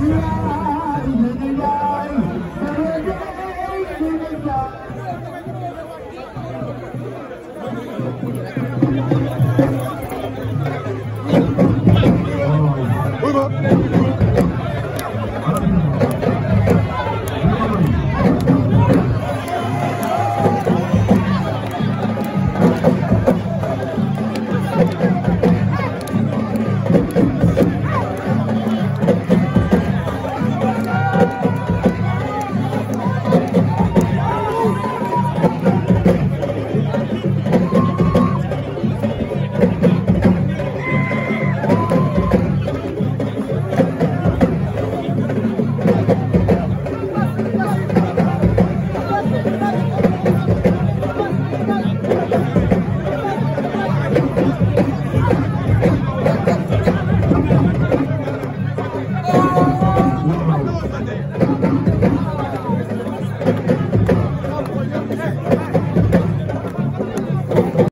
Yeah. Uy ma Thank you.